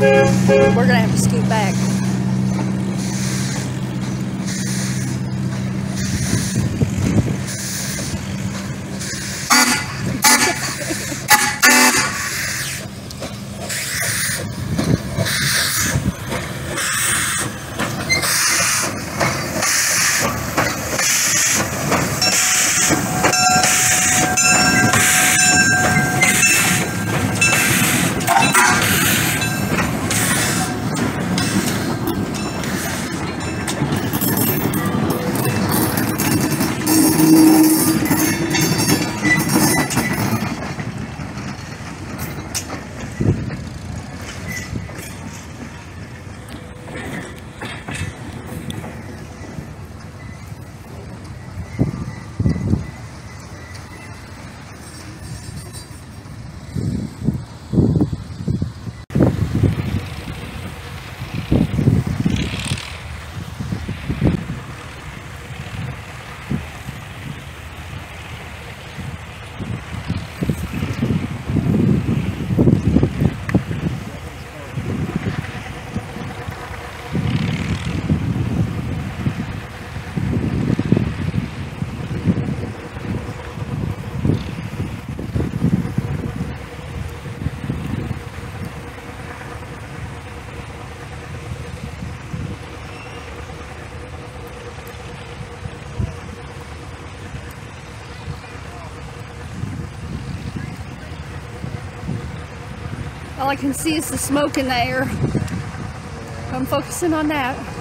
We're gonna have to scoot back. All I can see is the smoke in the air. I'm focusing on that.